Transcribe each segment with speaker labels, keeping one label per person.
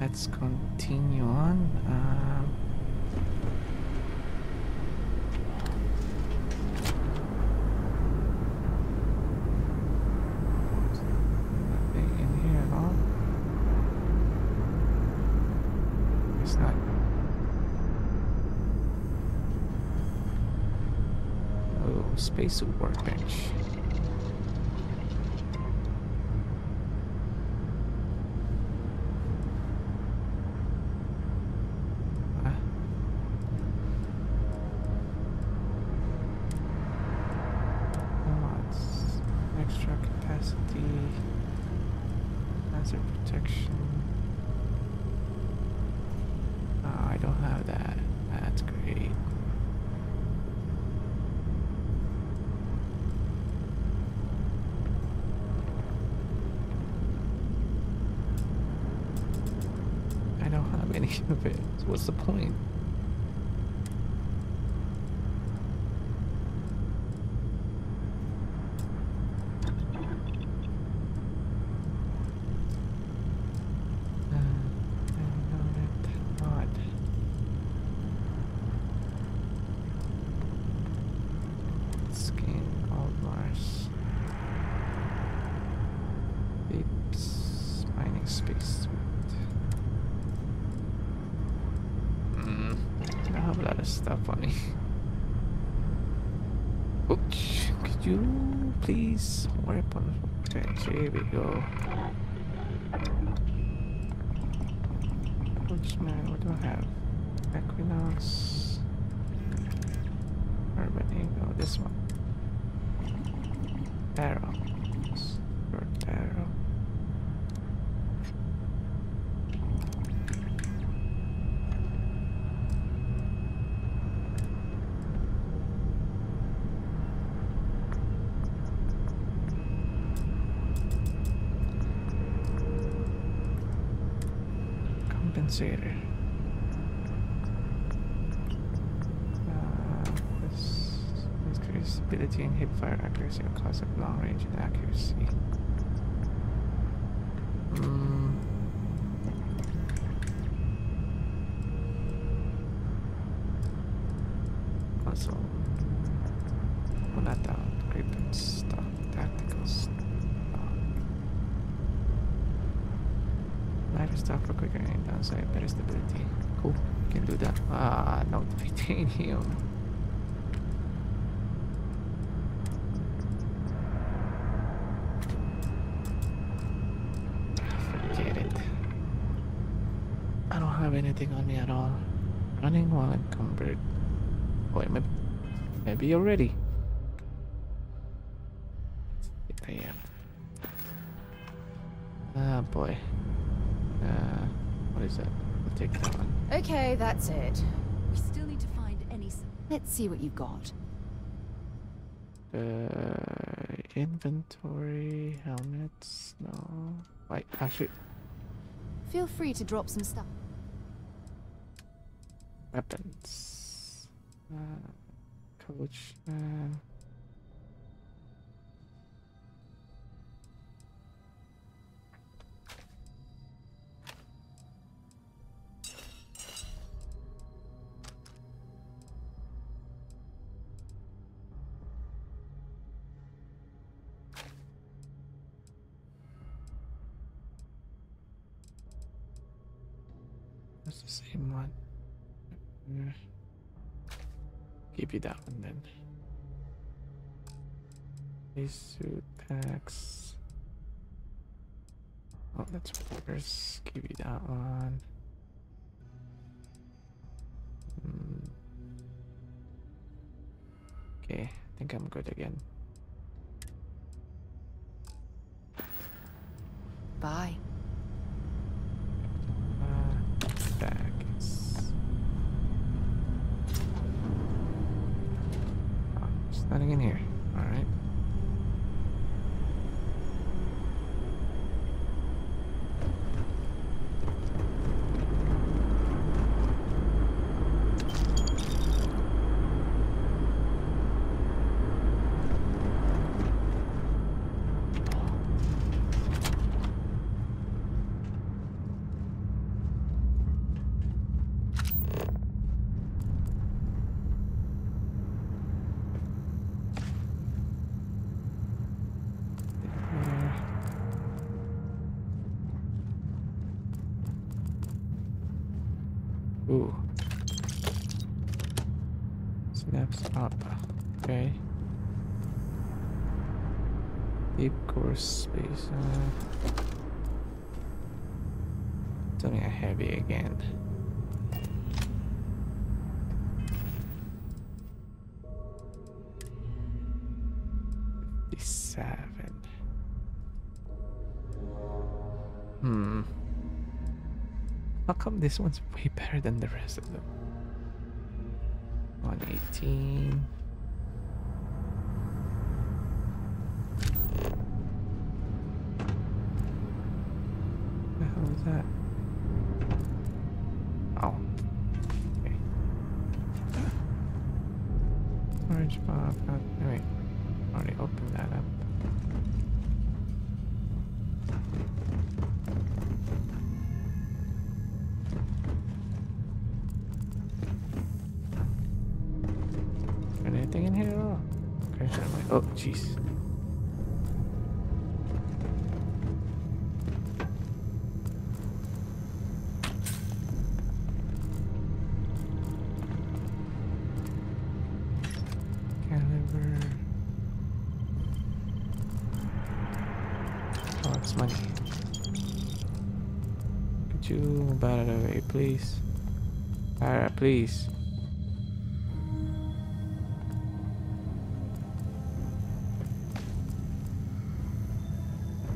Speaker 1: let's continue on. Um, nothing in here at all. It's not. Oh, spacesuit workbench. Ah. Mods, extra capacity, hazard protection. Ah, I don't have that. That's great. I don't have any of it. So what's the point? Uh, I know that mod. Skin all Mars. Beeps mining space suit. Mm, Stuff on me. Oops, could you please weapon change? Here we go. Which man, what do I have? Equinox. Urban Eagle, this one. Arrow. Short arrow. Compensator. Uh, this increases stability and hip fire accuracy cost of long range and accuracy. Mm. Also, well, not down. Great stuff. Tactical stuff. Lighter stuff for quicker aim downside, better stability. Cool, can do that. Ah, no titanium. Forget it. I don't have anything on me at all. Running while encumbered. Wait, maybe, maybe you're ready. I am. Ah, boy. Uh, what is that? I'll take that one.
Speaker 2: Okay, that's it. We still need to find any. Let's see what you've got.
Speaker 1: Uh, inventory, helmets, no. Wait, actually,
Speaker 2: Feel free to drop some stuff.
Speaker 1: weapons. Uh, coach, man. That's the same one. Give you that one then. Suit packs. Oh, that's worse. Give you that one. Hmm. Okay, I think I'm good again.
Speaker 2: Bye.
Speaker 1: Ooh. Snaps up. Okay. Deep course space. Uh, something heavy again. Come this one's way better than the rest of them? 118. The hell is that? Money. Could you move it away, please? Alright, please.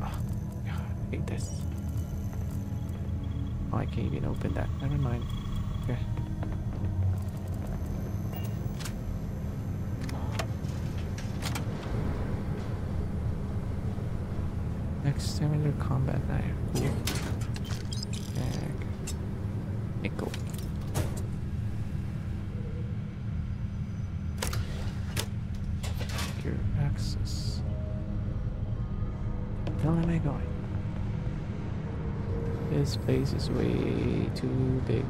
Speaker 1: Oh, God, I hate this. Oh, I can't even open that. Never mind. This is way too big.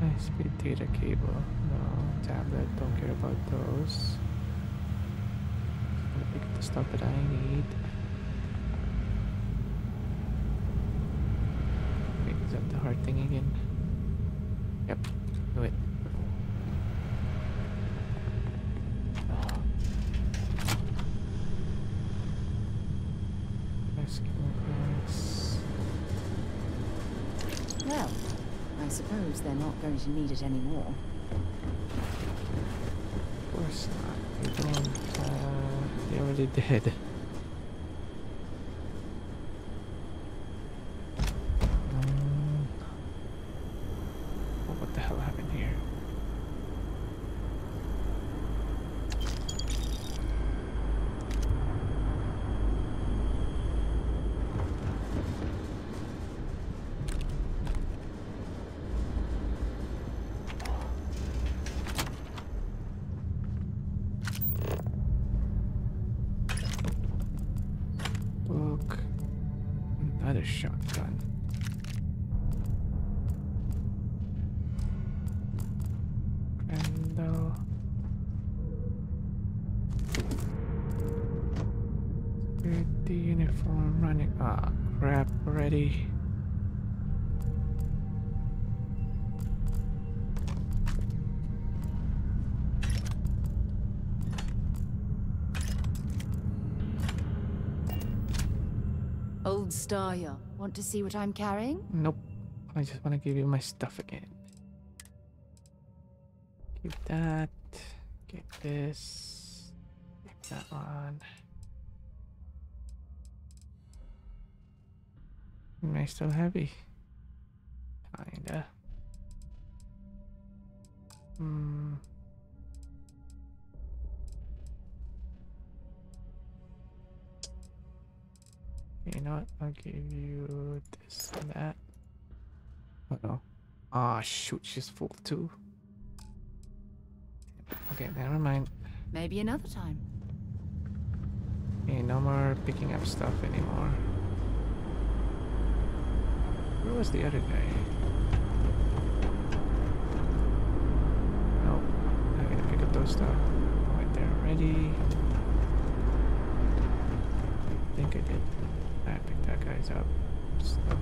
Speaker 1: High speed data cable. No. Tablet. Don't care about those. Gonna pick up the stuff that I need. Wait, is that the hard thing again? Yep. Do it. Rescue points.
Speaker 2: Well, I they're not going to need it anymore.
Speaker 1: Of course not. They don't. Uh, they already did. Already.
Speaker 2: Old Starya, want to see what I'm carrying?
Speaker 1: Nope. I just want to give you my stuff again. Keep that. Get this. Keep that one. Am I still heavy? Kinda. Hmm. You know what? I'll give you this and that. Uh oh. Ah, shoot, she's full too. Okay, never mind.
Speaker 2: Maybe another time.
Speaker 1: Okay, no more picking up stuff anymore. Where was the other guy? Nope. I'm gonna pick up those stuff. Right there already. get I pick that guy's up stuff.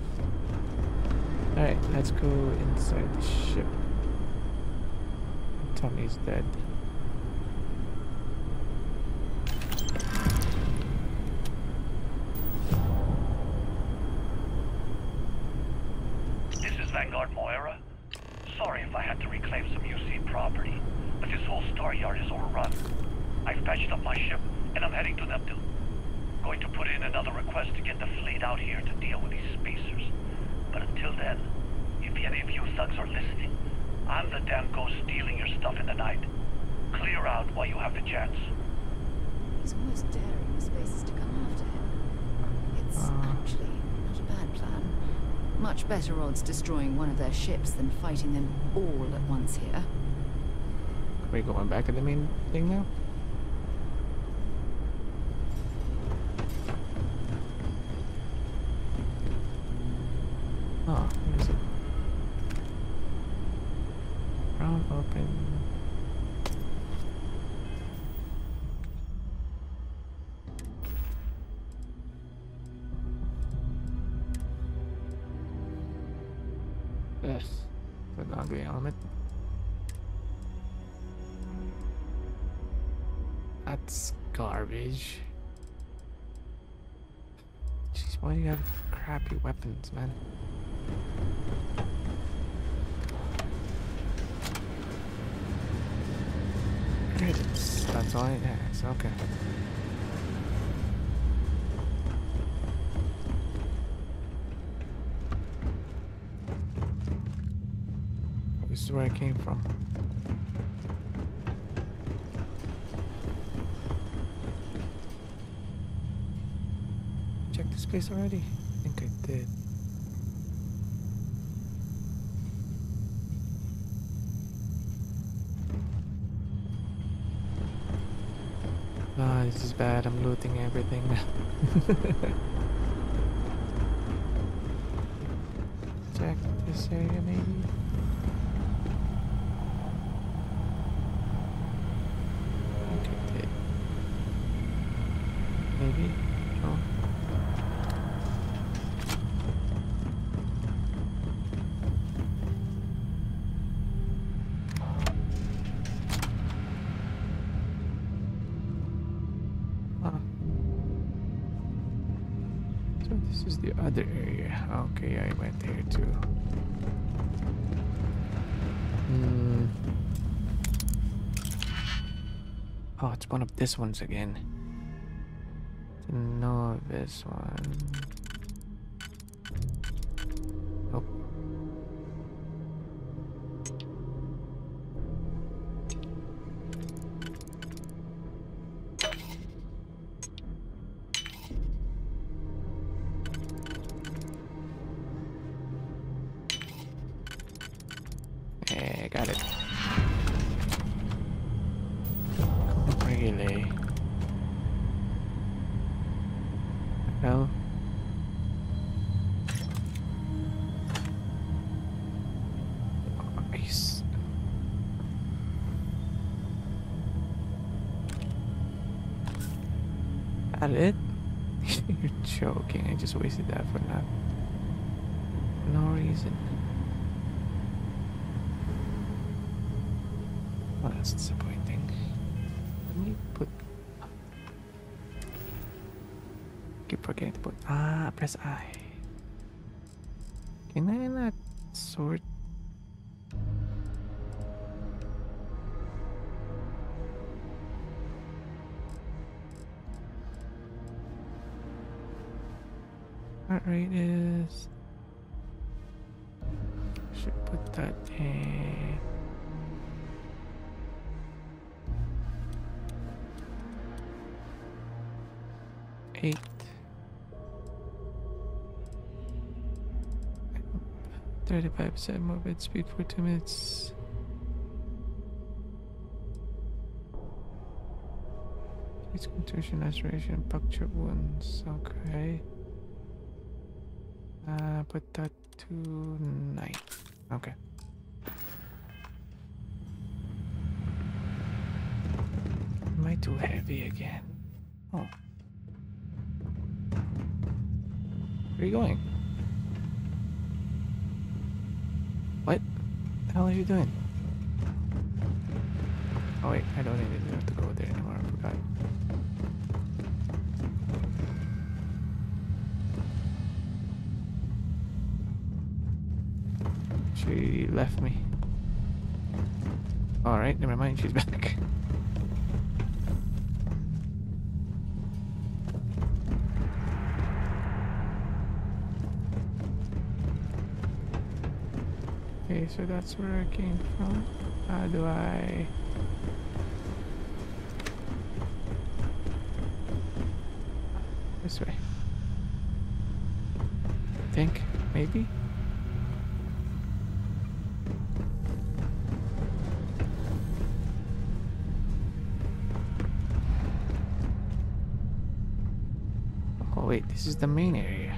Speaker 1: Alright, let's go inside the ship. Tommy's dead.
Speaker 3: This is Vanguard Moira. Sorry if I had to reclaim some UC property, but this whole star yard is overrun. I've patched up my ship, and I'm heading to Neptune. Going to put in another request to get the fleet out here to deal with these spacers. But until then, if any of you thugs are listening, I'm the damn ghost stealing your stuff in the night. Clear out while you have the chance.
Speaker 2: He's almost daring the spacers to come after him. It's
Speaker 1: Ah.
Speaker 2: actually not a bad plan. Much better odds destroying one of their ships than fighting them all at once here.
Speaker 1: Are we going back to the main thing now? That's garbage. Jeez, why do you have crappy weapons, man? Credits. That's all it has. Okay. This is where I came from. Check this place already? I think I did. Ah, this is bad. I'm looting everything now. Check this area maybe. This is the other area. Okay, I went there too. Hmm. Oh, it's one of this ones again. The this one. Keep forgetting to put. Ah, press I. Can I not sort? Heart rate is. Should put that in. 35% movement speed for 2 minutes. It's contusion, laceration, puncture wounds. Okay. Uh, put that to 9. Okay. Am I too heavy again? Oh. Where are you going? The hell are you doing? Oh wait, I don't even have to go there anymore, I forgot. She left me. Alright, never mind, she's back. Okay, so that's where I came from. How do I... This way. I think, maybe? Oh wait, this is the main area.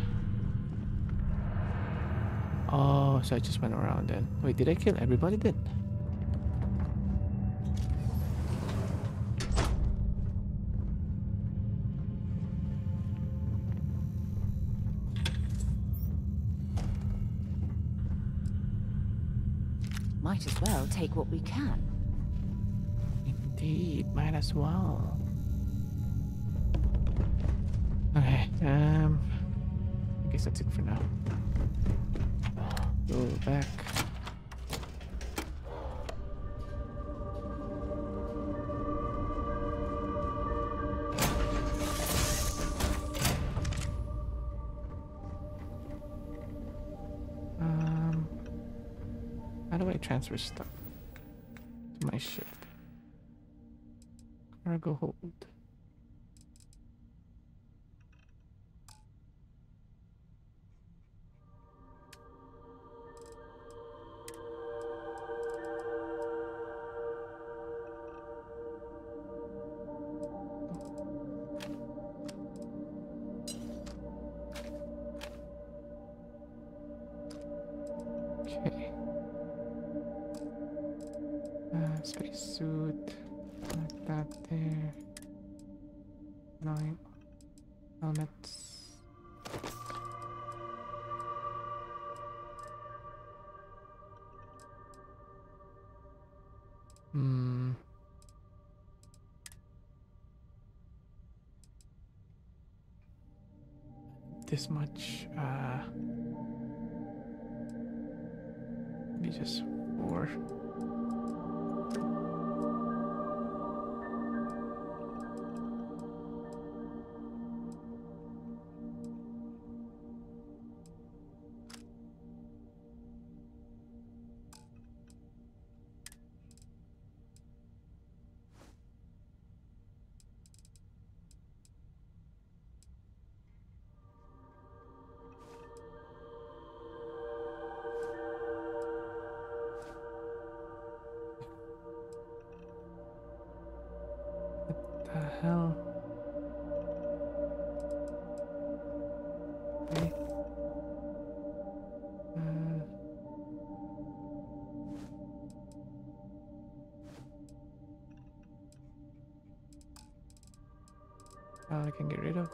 Speaker 1: Oh, so I just went around then. Wait, did I kill everybody then?
Speaker 2: Might as well take what we can.
Speaker 1: Indeed, might as well. Okay, um, I guess that's it for now. Back. Um, how do I transfer stuff to my ship? Cargo hold. Much, hell? Okay. Uh, oh, I can get rid of.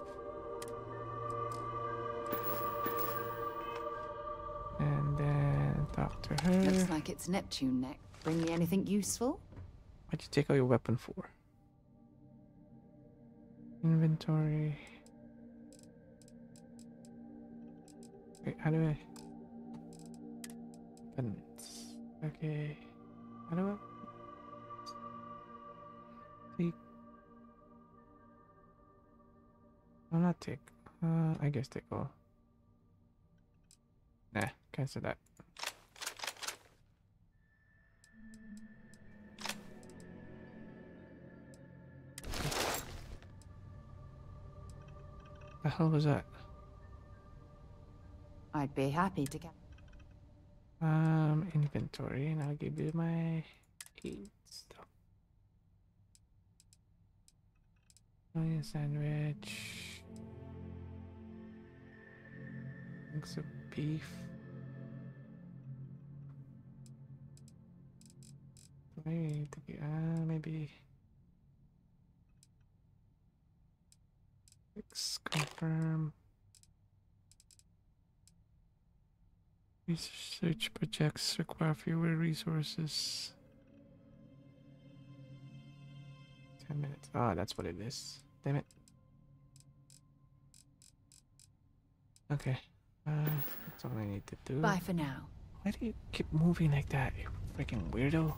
Speaker 1: And then talk to her.
Speaker 2: Looks like it's Neptune neck. Bring me anything useful?
Speaker 1: What'd you take all your weapon for? Inventory. Wait, how do I? Weapons. Okay. How do I? Take. No, not take. Uh, I guess take all. Nah, cancel that. Hell was that?
Speaker 2: I'd be happy to get.
Speaker 1: Um, inventory, and I'll give you my eight stuff. Onion sandwich. Chunks of beef. Maybe to get, uh, maybe. Confirm. Research projects require fewer resources. 10 minutes. Ah, that's what it is. Damn it. Okay. Uh, that's all I need to do.
Speaker 2: Bye for now.
Speaker 1: Why do you keep moving like that, you freaking weirdo?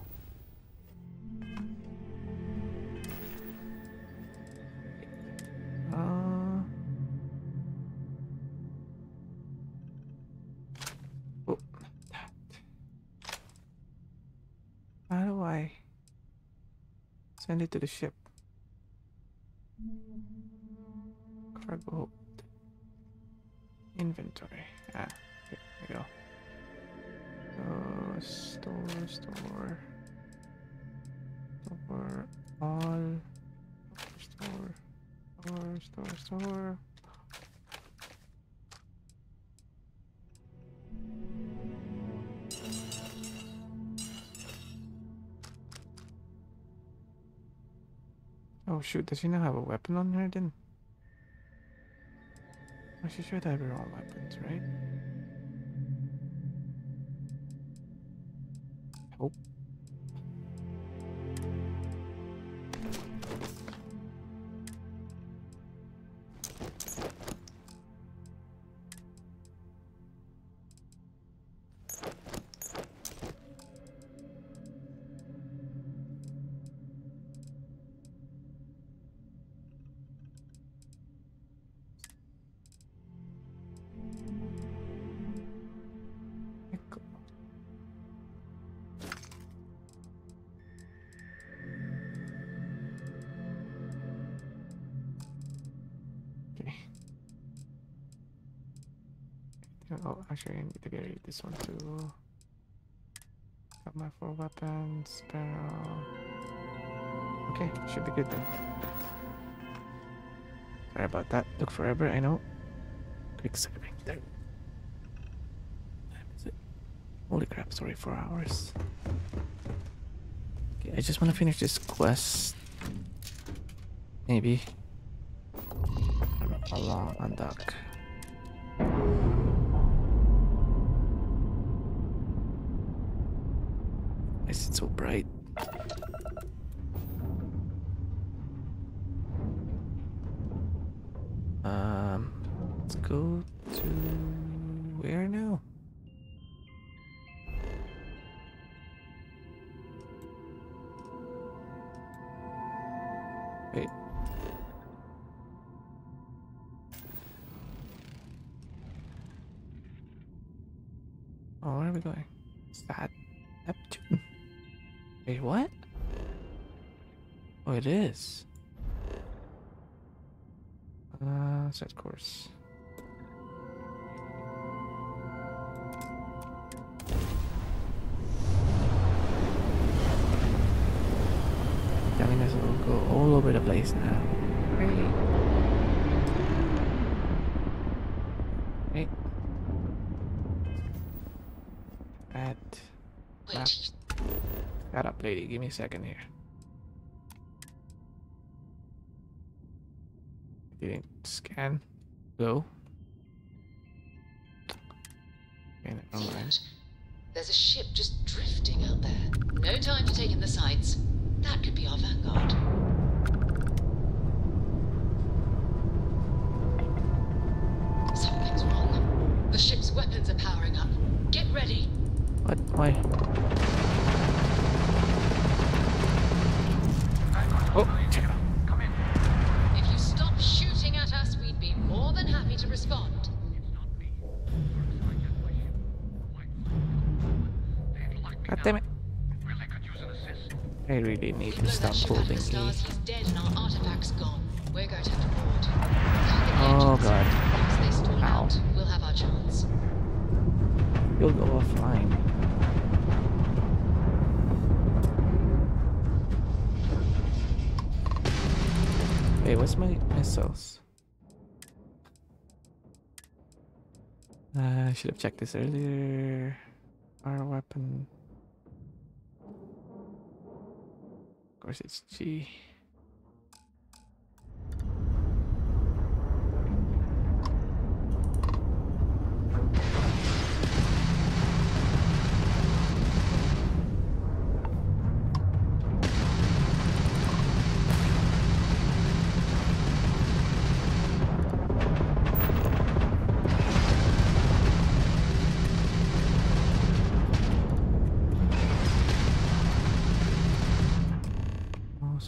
Speaker 1: Send it to the ship? Cargo hold. Inventory. Ah, here we go. Uh, store, store, store, all, store, store, store, store. Shoot, does she not have a weapon on her then? Oh, she should have her own weapons, right? Oh, actually, I need to get rid of this one too. Got my four weapons, barrel. Okay, should be good then. Sorry about that. Took forever, I know. Quick saving. Time is it? Holy crap, sorry, four hours. Okay, I just want to finish this quest. Maybe. Along on is Wait, what? Oh, it is. Uh, set course. Telling us it will go all over the place now. Lady. Give me a second here. Didn't scan. Go.
Speaker 4: The
Speaker 1: Oh. God.
Speaker 4: Once they stall
Speaker 1: Ow.
Speaker 4: out, we'll have our chance.
Speaker 1: You'll go offline. Hey, what's my missiles? Uh, I should have checked this earlier. Our weapon. Course, it's G.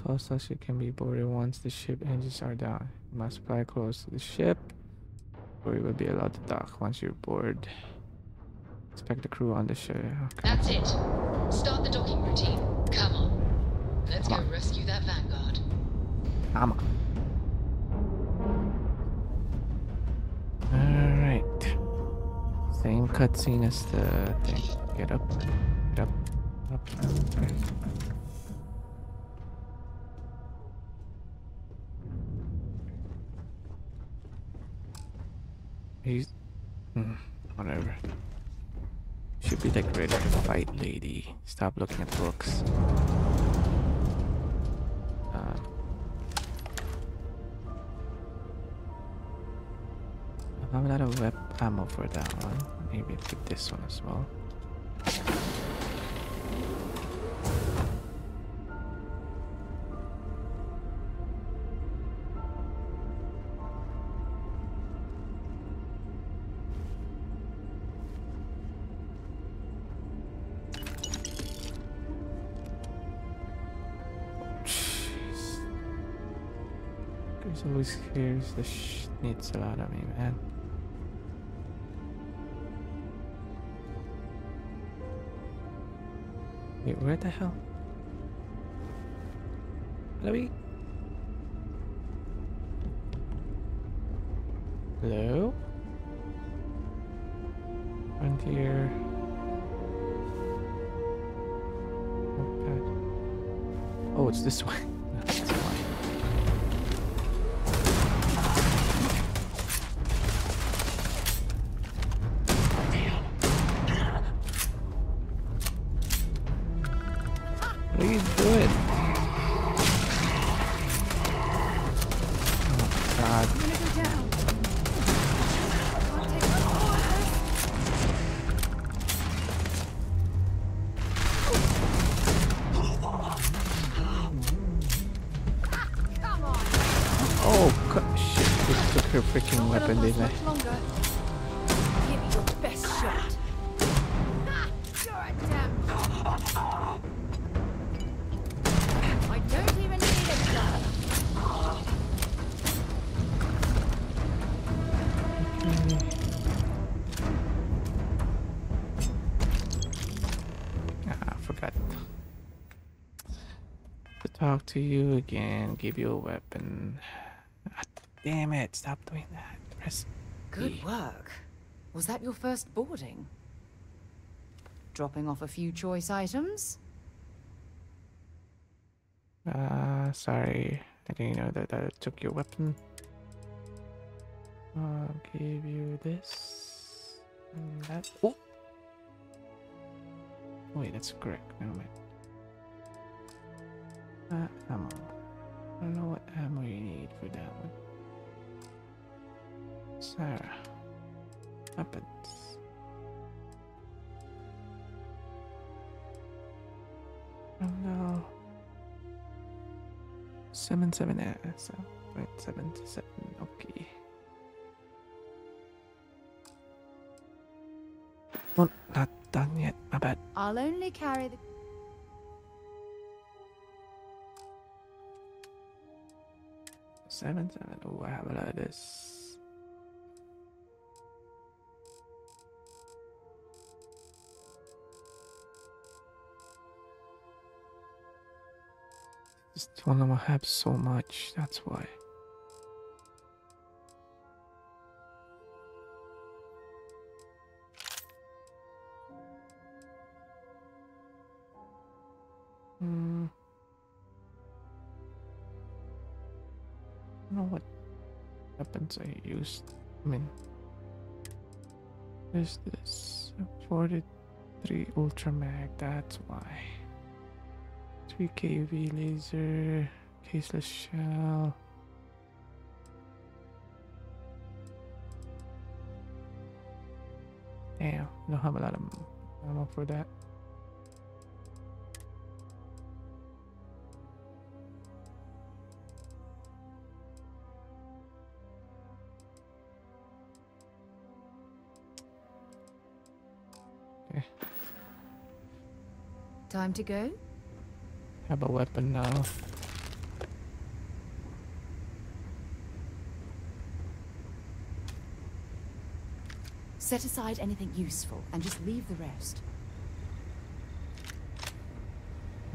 Speaker 1: hostile ship can be boarded once the ship engines are down. You must fly close to the ship, or you will be allowed to dock once you're board. Expect the crew on the ship. Okay.
Speaker 4: That's it. Start the docking routine. Come on. Let's
Speaker 1: Come
Speaker 4: go
Speaker 1: on.
Speaker 4: rescue that Vanguard.
Speaker 1: Come on. Alright. Same cutscene as the thing. Get up. Get up. Up. Okay. He's. Hmm, whatever. Should be like ready to fight, lady. Stop looking at books. Uh, I have a lot of web ammo for that one. Maybe pick this one as well. Scares the schnitzel out of me, man. Wait, where the hell? Hello? Hello? Frontier. Okay. Oh, it's this way. To you again, give you a weapon. Ah, damn it, stop doing that. Press
Speaker 2: Good
Speaker 1: E.
Speaker 2: work. Was that your first boarding? Dropping off a few choice items?
Speaker 1: Uh, sorry. I didn't know that I took your weapon. I'll give you this. And that. Oh! Wait, that's correct. Never mind. Uh, ammo. I don't know what ammo you need for that one. Sarah. Weapons. Oh no. Seven seven uh, so right seven to seven okay. Oh, not done yet. My bad.
Speaker 2: I'll only carry the.
Speaker 1: Seven seven. Oh, I have a lot of this. Of them have so much. That's why. Hmm. Don't know what weapons I used. I mean, there's this 43 Ultra Mag, that's why. 3 KV laser, caseless shell. Damn, I don't have a lot of ammo for that.
Speaker 2: Time to go?
Speaker 1: Have a weapon now.
Speaker 2: Set aside anything useful and just leave the rest.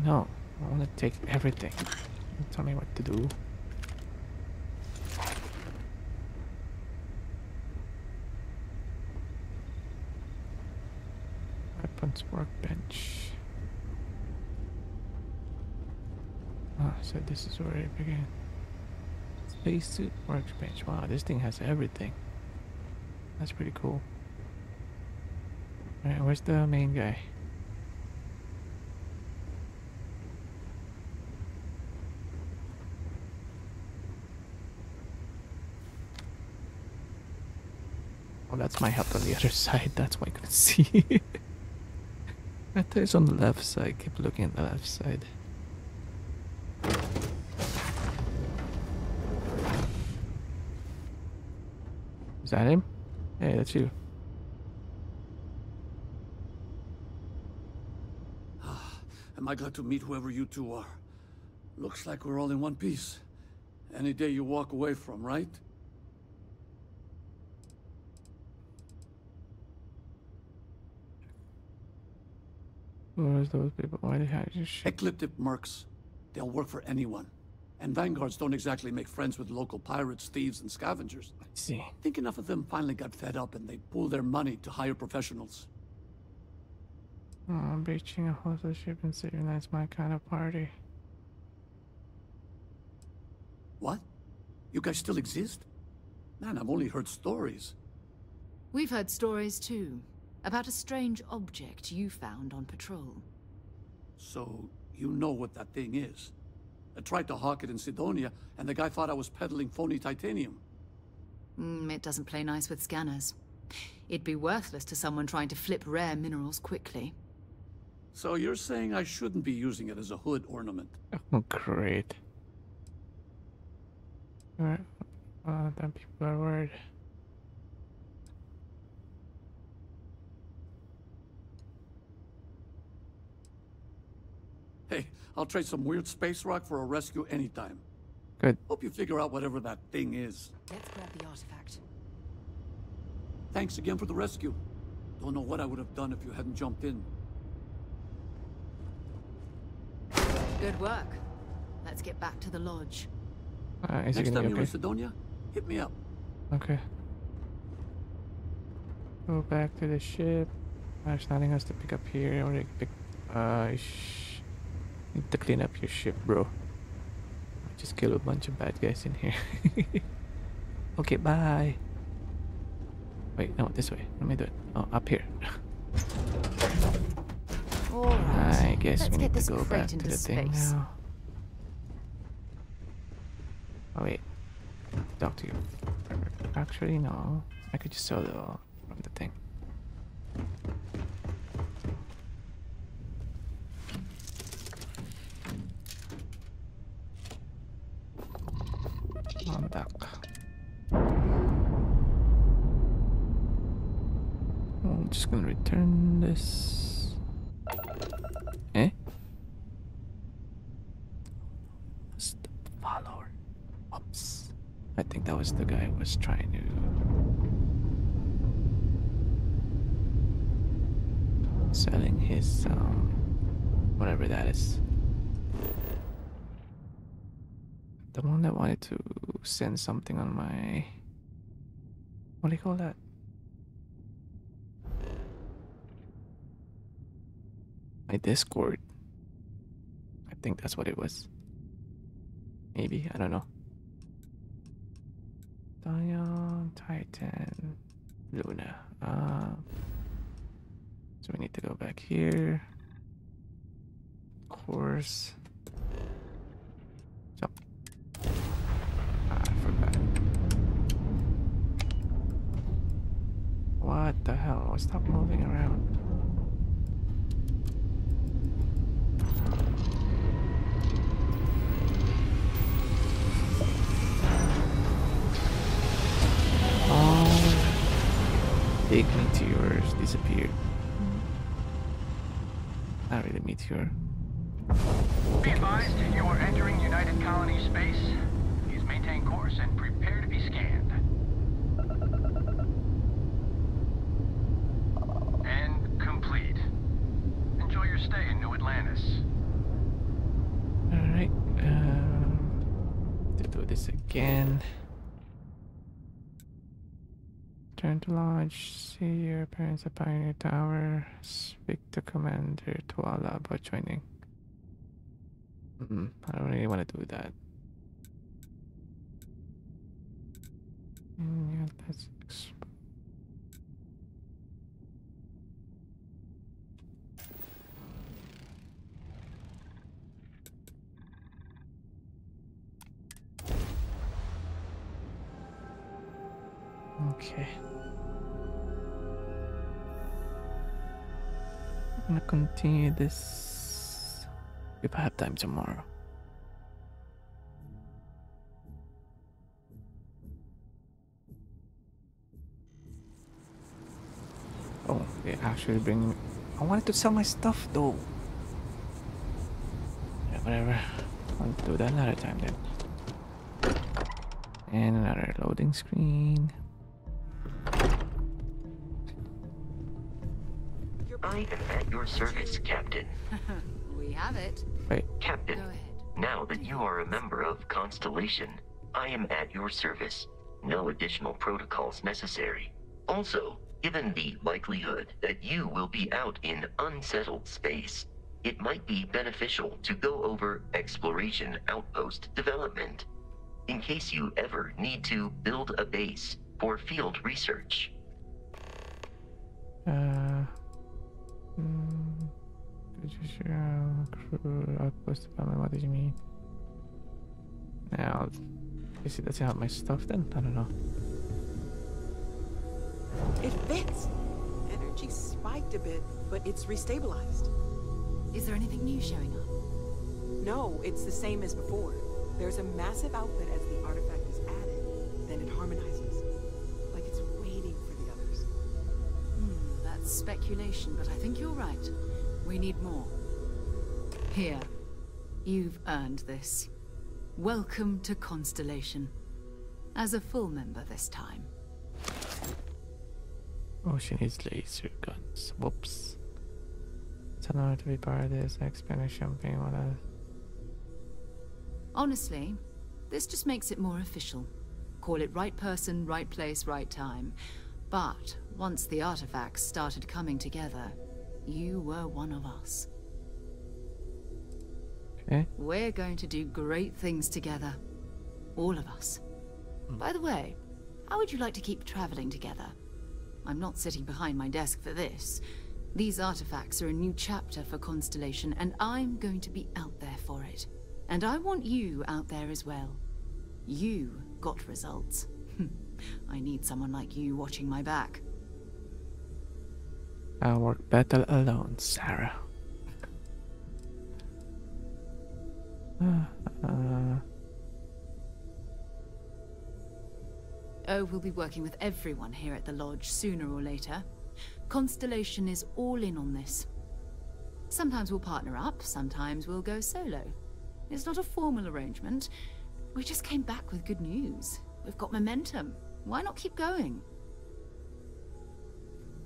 Speaker 1: No, I want to take everything. Don't tell me what to do. Weapons workbench. So this is where it began. Spacesuit workbench. Wow, this thing has everything. That's pretty cool. Alright, where's the main guy? Oh, that's my help on the other side. That's why I couldn't see. I thought it's on the left side. Keep looking at the left side. Is that him? Hey, that's you.
Speaker 5: Ah, am I glad to meet whoever you two are? Looks like we're all in one piece. Any day you walk away from, right?
Speaker 1: Who are those people? Why your shit?
Speaker 5: Ecliptic mercs. They'll work for anyone. And vanguards don't exactly make friends with local pirates, thieves, and scavengers.
Speaker 1: I see.
Speaker 5: think enough of them finally got fed up and they pooled their money to hire professionals.
Speaker 1: Oh, I'm breaching a hostile ship and saving that's my kind of party.
Speaker 5: What? You guys still exist? Man, I've only heard stories.
Speaker 2: We've heard stories too about a strange object you found on patrol.
Speaker 5: So, you know what that thing is. I tried to hawk it in Cydonia, and the guy thought I was peddling phony titanium.
Speaker 2: Mm, it doesn't play nice with scanners. It'd be worthless to someone trying to flip rare minerals quickly.
Speaker 5: So you're saying I shouldn't be using it as a hood ornament?
Speaker 1: Oh, great. Alright. Uh, then people are worried.
Speaker 5: Hey, I'll trade some weird space rock for a rescue anytime.
Speaker 1: Good.
Speaker 5: Hope you figure out whatever that thing is.
Speaker 2: Let's grab the artifact.
Speaker 5: Thanks again for the rescue. Don't know what I would have done if you hadn't jumped in.
Speaker 2: Good work. Let's get back to the lodge.
Speaker 1: Uh, is he
Speaker 5: Next
Speaker 1: gonna
Speaker 5: time
Speaker 1: be
Speaker 5: you're in
Speaker 1: okay?
Speaker 5: Cydonia, hit me up.
Speaker 1: Okay. Go back to the ship. There's nothing else to pick up here. Already pick. Uh, sh need to clean up your ship, bro. I just kill a bunch of bad guys in here. okay, bye. Wait, no, this way. Let me do it. Oh, up here.
Speaker 2: Right.
Speaker 1: I guess
Speaker 2: Let's
Speaker 1: we need to go back to the thing now. Oh wait, talk to you. Actually, no. I could just solo from the thing. I'm back. I'm just gonna return this. Eh? That's the follower. Oops. I think that was trying to selling his um whatever that is. The one that wanted to send something on my what do you call that? My Discord. I think that's what it was. Maybe, I don't know. Dion, Titan, Luna. Uh, so we need to go back here. Course. So. I forgot. What the hell? Stop moving around. Big meteors disappeared. Not really meteor.
Speaker 6: Be advised, you are entering United Colony space. Please maintain course and prepare to be scanned. And complete. Enjoy your stay in New Atlantis.
Speaker 1: Alright, um, to do this again. To lodge. See your parents at Pioneer Tower. Speak to Commander Tuala about joining. Mm, I don't really want to do that. Mm, yeah, that's Okay. I'm gonna continue this if I have time tomorrow. Oh, they actually bring me. I wanted to sell my stuff though. Yeah, whatever. I'll do that another time then. And another loading screen.
Speaker 7: I am at your service, Captain.
Speaker 2: we have it.
Speaker 1: Wait,
Speaker 7: Captain, now that you are a member of Constellation, I am at your service. No additional protocols necessary. Also, given the likelihood that you will be out in unsettled space, it might be beneficial to go over exploration outpost development. In case you ever need to build a base for field research.
Speaker 1: Uh, outpost? What did you mean? Now, is it doesn't have my stuff then? I don't know.
Speaker 8: It fits. Energy spiked a bit, but it's restabilized.
Speaker 2: Is there anything new showing up?
Speaker 8: No, it's the same as before. There's a massive output as the artifact is added, then it harmonizes. Like it's waiting for the others.
Speaker 2: Hmm, that's speculation, but I think you're right. We need more. Here. You've earned this. Welcome to Constellation. As a full member this time.
Speaker 1: Oh, she needs laser guns. Whoops. Tell her to be part of this. Expand champagne. What else?
Speaker 2: Honestly, this just makes it more official. Call it right person, right place, right time. But once the artifacts started coming together, you were one of us.
Speaker 1: Okay.
Speaker 2: We're going to do great things together. All of us. Hmm. By the way, how would you like to keep traveling together? I'm not sitting behind my desk for this. These artifacts are a new chapter for Constellation, and I'm going to be out there for it. And I want you out there as well. You got results. I need someone like you watching my back.
Speaker 1: I'll work better alone, Sarah. Uh,
Speaker 2: Oh, we'll be working with everyone here at the Lodge sooner or later. Constellation is all in on this. Sometimes we'll partner up, sometimes we'll go solo. It's not a formal arrangement. We just came back with good news. We've got momentum. Why not keep going?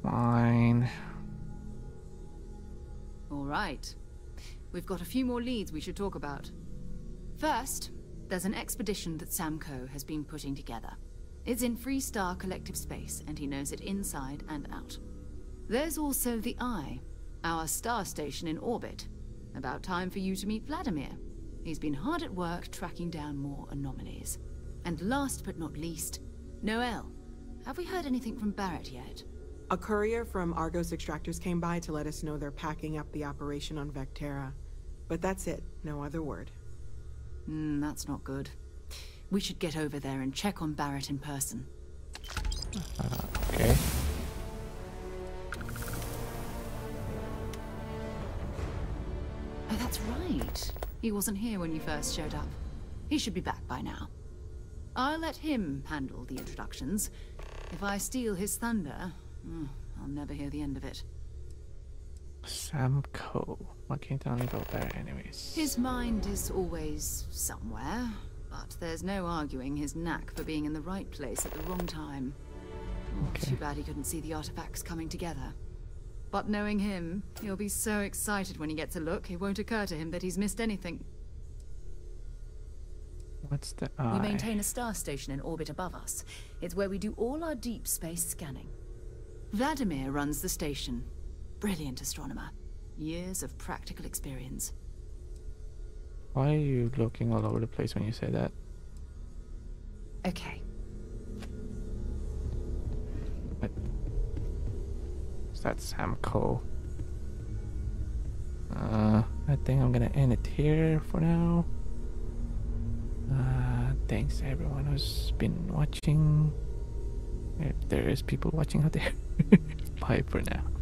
Speaker 1: Fine.
Speaker 2: All right. We've got a few more leads we should talk about. First, there's an expedition that Sam Coe has been putting together. It's in Freestar Collective Space, and he knows it inside and out. There's also the Eye, our star station in orbit. About time for you to meet Vladimir. He's been hard at work tracking down more anomalies. And last but not least, Noel. Have we heard anything from Barrett yet?
Speaker 8: A courier from Argos Extractors came by to let us know they're packing up the operation on Vectera. But that's it, no other word.
Speaker 2: Hmm, that's not good. We should get over there and check on Barrett in person.
Speaker 1: Okay.
Speaker 2: Oh, that's right. He wasn't here when you first showed up. He should be back by now. I'll let him handle the introductions. If I steal his thunder, mm, I'll never hear the end of it.
Speaker 1: Sam Coe. Why can't I only go there anyways?
Speaker 2: His mind is always somewhere, but there's no arguing his knack for being in the right place at the wrong time. Oh,
Speaker 1: Okay.
Speaker 2: Too bad he couldn't see the artifacts coming together. But knowing him, he'll be so excited when he gets a look, it won't occur to him that he's missed anything.
Speaker 1: What's the eye?
Speaker 2: We maintain a star station in orbit above us. It's where we do all our deep space scanning. Vladimir runs the station. Brilliant astronomer. Years of practical experience.
Speaker 1: Why are you looking all over the place when you say that?
Speaker 2: Okay.
Speaker 1: Is that Sam Coe? Uh, I think I'm gonna end it here for now. Uh, thanks everyone who's been watching. If there is people watching out there, bye for now.